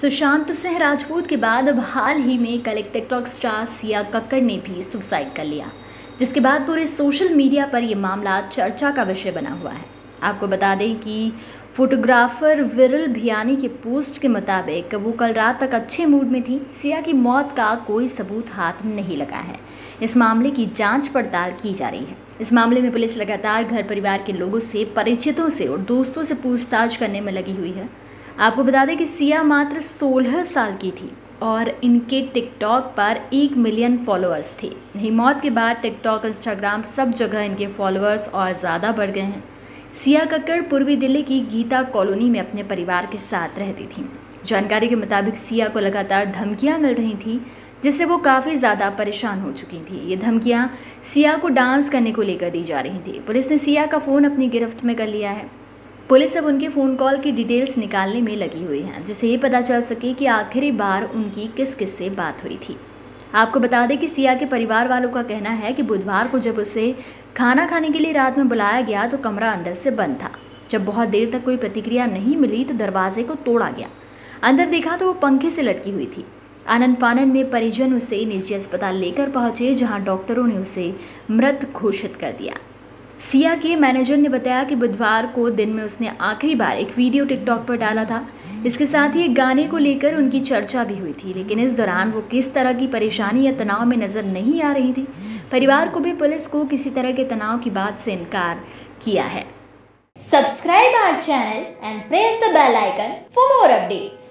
सुशांत सिंह राजपूत के बाद अब हाल ही में कल एक टिकटॉक स्टार सिया कक्कड़ ने भी सुसाइड कर लिया, जिसके बाद पूरे सोशल मीडिया पर यह मामला चर्चा का विषय बना हुआ है। आपको बता दें कि फोटोग्राफर विरल भियानी के पोस्ट के मुताबिक वो कल रात तक अच्छे मूड में थी। सिया की मौत का कोई सबूत हाथ नहीं लगा है। इस मामले की जाँच पड़ताल की जा रही है। इस मामले में पुलिस लगातार घर परिवार के लोगों से, परिचितों से और दोस्तों से पूछताछ करने में लगी हुई है। आपको बता दें कि सिया मात्र 16 साल की थी और इनके टिकटॉक पर एक मिलियन फॉलोअर्स थे। यही मौत के बाद टिकटॉक, इंस्टाग्राम सब जगह इनके फॉलोअर्स और ज़्यादा बढ़ गए हैं। सिया कक्कड़ पूर्वी दिल्ली की गीता कॉलोनी में अपने परिवार के साथ रहती थी। जानकारी के मुताबिक सिया को लगातार धमकियाँ मिल रही थी, जिससे वो काफ़ी ज़्यादा परेशान हो चुकी थी। ये धमकियाँ सिया को डांस करने को लेकर दी जा रही थी। पुलिस ने सिया का फ़ोन अपनी गिरफ्त में कर लिया है। पुलिस अब उनके फ़ोन कॉल की डिटेल्स निकालने में लगी हुई है, जिससे ये पता चल सके कि आखिरी बार उनकी किस किस से बात हुई थी। आपको बता दें कि सिया के परिवार वालों का कहना है कि बुधवार को जब उसे खाना खाने के लिए रात में बुलाया गया तो कमरा अंदर से बंद था। जब बहुत देर तक कोई प्रतिक्रिया नहीं मिली तो दरवाजे को तोड़ा गया। अंदर देखा तो वो पंखे से लटकी हुई थी। आनंद फानन में परिजन उसे निजी अस्पताल लेकर पहुँचे, जहाँ डॉक्टरों ने उसे मृत घोषित कर दिया। सिया के मैनेजर ने बताया कि बुधवार को दिन में उसने आखिरी बार एक वीडियो टिकटॉक पर डाला था। इसके साथ ही एक गाने को लेकर उनकी चर्चा भी हुई थी, लेकिन इस दौरान वो किस तरह की परेशानी या तनाव में नज़र नहीं आ रही थी। परिवार को भी पुलिस को किसी तरह के तनाव की बात से इनकार किया है। Subscribe our channel and press the bell icon for more updates.